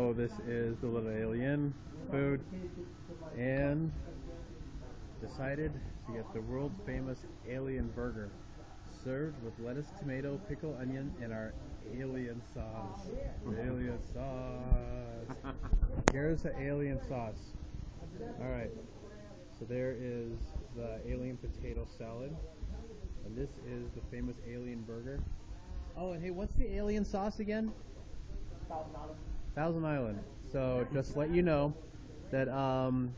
So this is the little alien food and decided to get the world famous alien burger served with lettuce, tomato, pickle, onion, and our alien sauce. Alien sauce. Here's the alien sauce. Alright, so there is the alien potato salad. And this is the famous alien burger. Oh, and hey, what's the alien sauce again? Thousand Island. So just let you know that um,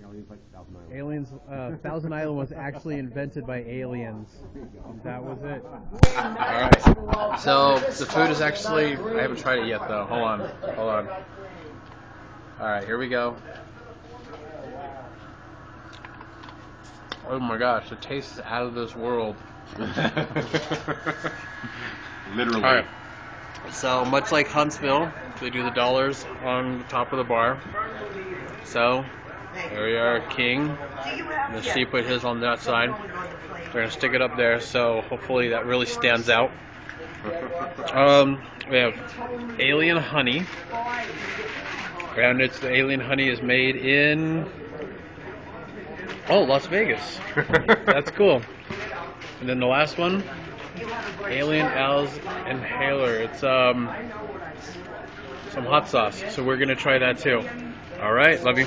aliens, uh, Thousand Island was actually invented by aliens. That was it. Alright. So the food is actually I haven't tried it yet though. Hold on. Hold on. Alright, here we go. Oh my gosh, the taste is out of this world. Literally. So much like Huntsville, they do the dollars on the top of the bar. So there we are, King. And The sheep put his on that side. We're gonna stick it up there, so hopefully that really stands out. Um, we have alien honey, and it's the alien honey is made in oh Las Vegas. That's cool. And then the last one, Alien Al's Inhaler. It's um some hot sauce, so we're gonna try that too. All right, love you.